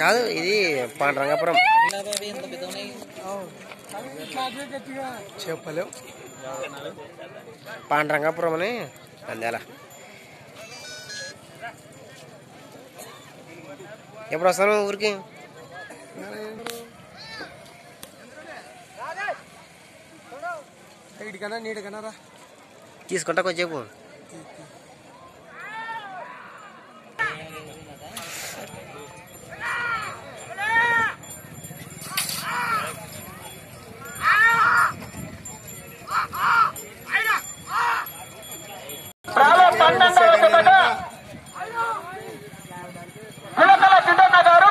కాదు ఇది పాండరంగాపురం చెప్పలేవు. పాండరంగాపురం అని అందేల. ఎప్పుడు వస్తాను ఊరికి? నీడకన్నా నీడకన్నారా తీసుకుంటా కొంచెంసేపు మునకల సిద్ధన్న గారు